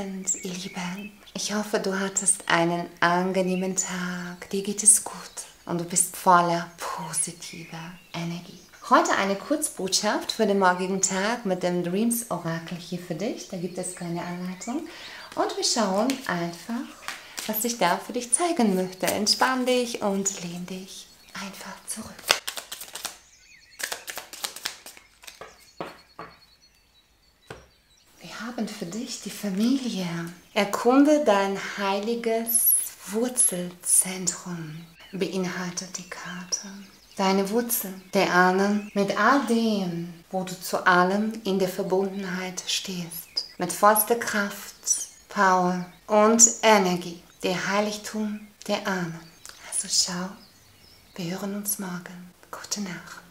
Abend, ihr Lieben. Ich hoffe, du hattest einen angenehmen Tag. Dir geht es gut und du bist voller positiver Energie. Heute eine Kurzbotschaft für den morgigen Tag mit dem Dreams Orakel hier für dich. Da gibt es keine Anleitung. Und wir schauen einfach, was sich da für dich zeigen möchte. Entspann dich und lehn dich einfach zurück. Haben für dich die Familie. Erkunde dein heiliges Wurzelzentrum, beinhaltet die Karte. Deine Wurzel, der Ahnen, mit all dem, wo du zu allem in der Verbundenheit stehst. Mit vollster Kraft, Power und Energie. Der Heiligtum der Ahnen. Also schau, wir hören uns morgen. Gute Nacht.